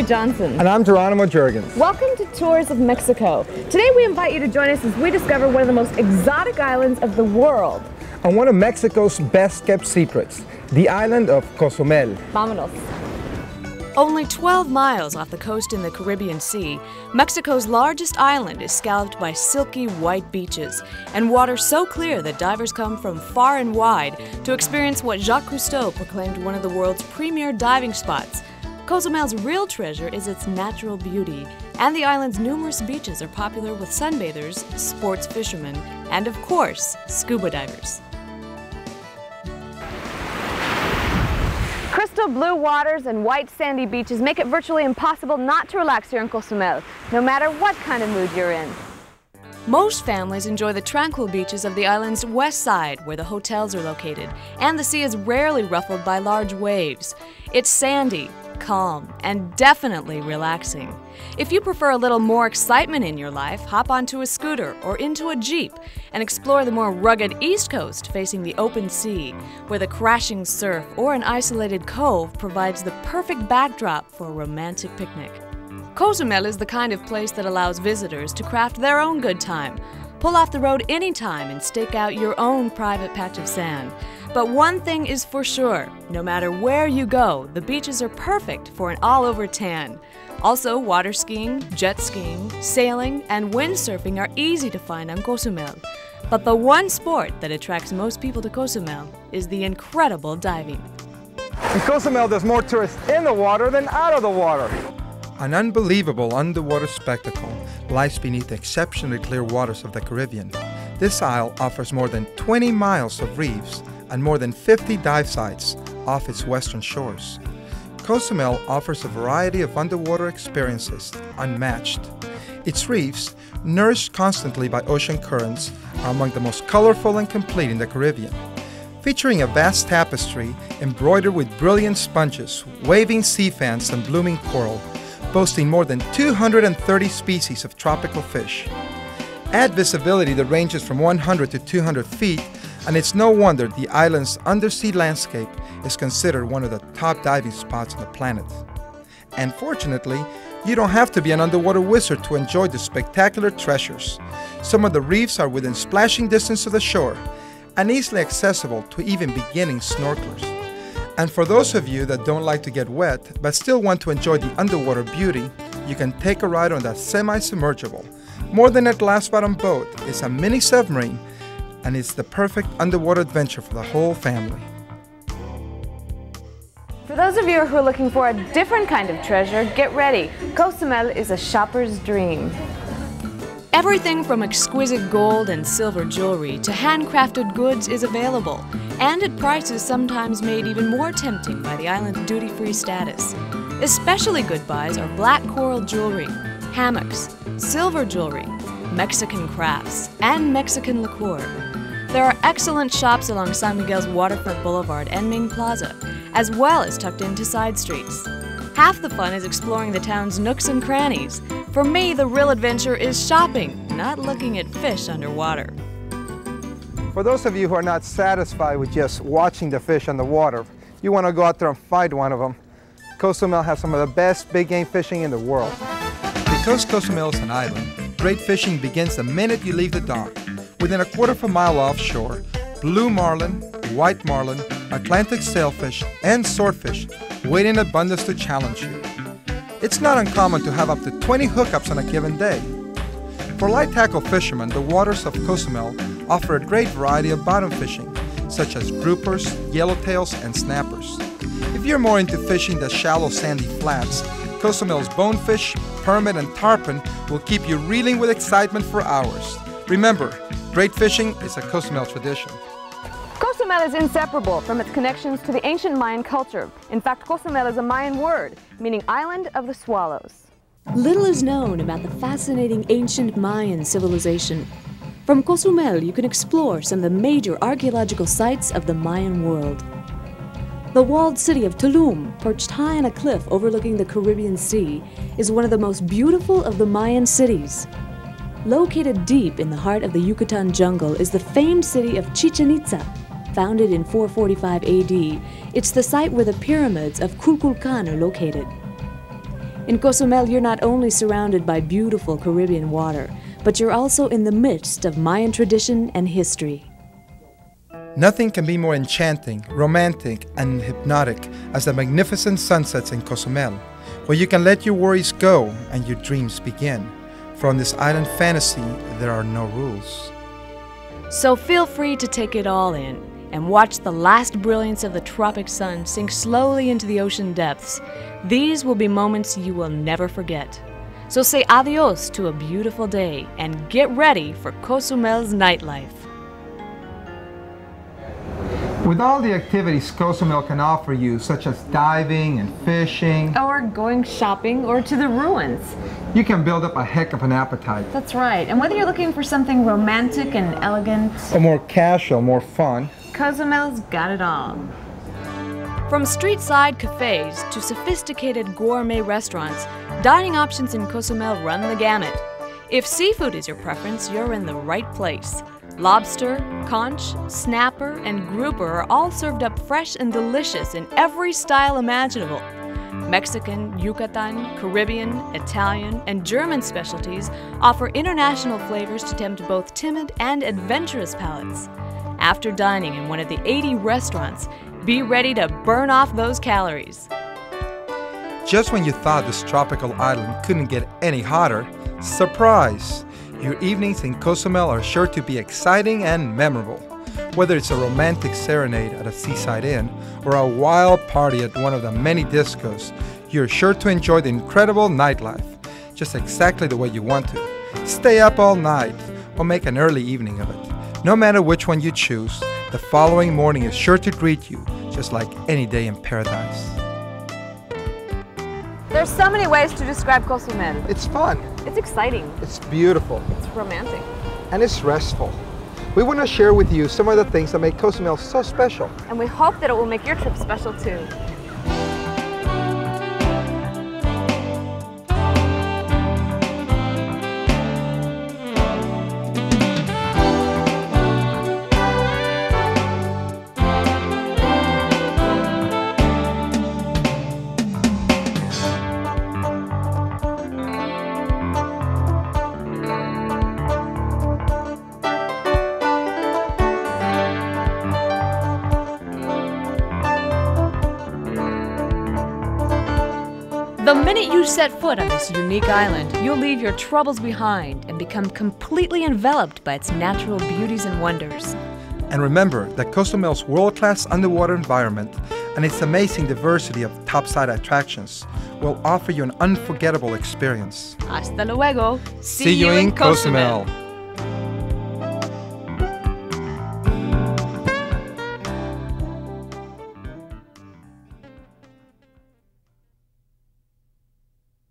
Valerie Johnson. And I'm Jeronimo Jergens. Welcome to Tours of Mexico. Today we invite you to join us as we discover one of the most exotic islands of the world. And one of Mexico's best kept secrets, the island of Cozumel. Vámonos. Only 12 miles off the coast in the Caribbean Sea, Mexico's largest island is scalloped by silky white beaches and water so clear that divers come from far and wide to experience what Jacques Cousteau proclaimed one of the world's premier diving spots. Cozumel's real treasure is its natural beauty, and the island's numerous beaches are popular with sunbathers, sports fishermen, and of course, scuba divers. Crystal blue waters and white sandy beaches make it virtually impossible not to relax here in Cozumel, no matter what kind of mood you're in. Most families enjoy the tranquil beaches of the island's west side, where the hotels are located, and the sea is rarely ruffled by large waves. It's sandy, calm, and definitely relaxing. If you prefer a little more excitement in your life, hop onto a scooter or into a Jeep and explore the more rugged East Coast facing the open sea, where the crashing surf or an isolated cove provides the perfect backdrop for a romantic picnic. Cozumel is the kind of place that allows visitors to craft their own good time. Pull off the road anytime and stake out your own private patch of sand. But one thing is for sure no matter where you go, the beaches are perfect for an all over tan. Also, water skiing, jet skiing, sailing, and windsurfing are easy to find on Cozumel. But the one sport that attracts most people to Cozumel is the incredible diving. In Cozumel, there's more tourists in the water than out of the water. An unbelievable underwater spectacle lies beneath the exceptionally clear waters of the Caribbean. This isle offers more than 20 miles of reefs and more than 50 dive sites off its western shores. Cozumel offers a variety of underwater experiences unmatched. Its reefs, nourished constantly by ocean currents, are among the most colorful and complete in the Caribbean. Featuring a vast tapestry embroidered with brilliant sponges, waving sea fans, and blooming coral, boasting more than 230 species of tropical fish. Add visibility that ranges from 100 to 200 feet and it's no wonder the island's undersea landscape is considered one of the top diving spots on the planet. And fortunately, you don't have to be an underwater wizard to enjoy the spectacular treasures. Some of the reefs are within splashing distance of the shore and easily accessible to even beginning snorkelers. And for those of you that don't like to get wet but still want to enjoy the underwater beauty, you can take a ride on that semi submergible. More than a glass bottom boat, it's a mini submarine and it's the perfect underwater adventure for the whole family. For those of you who are looking for a different kind of treasure, get ready. Cozumel is a shopper's dream. Everything from exquisite gold and silver jewelry to handcrafted goods is available, and at prices sometimes made even more tempting by the island's duty free status. Especially good buys are black coral jewelry, hammocks, silver jewelry, Mexican crafts, and Mexican liqueur. There are excellent shops along San Miguel's Waterfront Boulevard and Ming Plaza, as well as tucked into side streets. Half the fun is exploring the town's nooks and crannies. For me, the real adventure is shopping, not looking at fish underwater. For those of you who are not satisfied with just watching the fish on the water, you want to go out there and find one of them. Cozumel has some of the best big game fishing in the world. Because Cozumel is an island, great fishing begins the minute you leave the dock. Within a quarter of a mile offshore, blue marlin, white marlin, Atlantic sailfish, and swordfish wait in abundance to challenge you. It's not uncommon to have up to 20 hookups on a given day. For light tackle fishermen, the waters of Cozumel offer a great variety of bottom fishing, such as groupers, yellowtails, and snappers. If you're more into fishing the shallow sandy flats, Cozumel's bonefish, permit, and tarpon will keep you reeling with excitement for hours. Remember, Great fishing is a Cozumel tradition. Cozumel is inseparable from its connections to the ancient Mayan culture. In fact, Cozumel is a Mayan word, meaning island of the swallows. Little is known about the fascinating ancient Mayan civilization. From Cozumel, you can explore some of the major archaeological sites of the Mayan world. The walled city of Tulum, perched high on a cliff overlooking the Caribbean Sea, is one of the most beautiful of the Mayan cities. Located deep in the heart of the Yucatan jungle is the famed city of Chichen Itza. Founded in 445 AD, it's the site where the pyramids of Kukulkan are located. In Cozumel, you're not only surrounded by beautiful Caribbean water, but you're also in the midst of Mayan tradition and history. Nothing can be more enchanting, romantic, and hypnotic as the magnificent sunsets in Cozumel, where you can let your worries go and your dreams begin. For on this island fantasy, there are no rules. So feel free to take it all in and watch the last brilliance of the tropic sun sink slowly into the ocean depths. These will be moments you will never forget. So say adios to a beautiful day and get ready for Cozumel's nightlife. With all the activities Cozumel can offer you, such as diving and fishing, Or going shopping or to the ruins. you can build up a heck of an appetite. That's right. And whether you're looking for something romantic and elegant, Or more casual, more fun, Cozumel's got it all. From street side cafes to sophisticated gourmet restaurants, dining options in Cozumel run the gamut. If seafood is your preference, you're in the right place. Lobster, conch, snapper, and grouper are all served up fresh and delicious in every style imaginable. Mexican, Yucatan, Caribbean, Italian, and German specialties offer international flavors to tempt both timid and adventurous palates. After dining in one of the 80 restaurants, be ready to burn off those calories. Just when you thought this tropical island couldn't get any hotter, surprise! Your evenings in Cozumel are sure to be exciting and memorable. Whether it's a romantic serenade at a seaside inn or a wild party at one of the many discos, you're sure to enjoy the incredible nightlife, just exactly the way you want to. Stay up all night or make an early evening of it. No matter which one you choose, the following morning is sure to greet you just like any day in paradise. There's so many ways to describe Cozumel. it's fun, It's exciting. it's beautiful, It's romantic. and it's restful. We want to share with you some of the things that make Cozumel so special. And we hope that it will make your trip special too. The minute you set foot on this unique island, you'll leave your troubles behind and become completely enveloped by its natural beauties and wonders. And remember that Cozumel's world class underwater environment and its amazing diversity of topside attractions will offer you an unforgettable experience. Hasta luego. See you in Cozumel.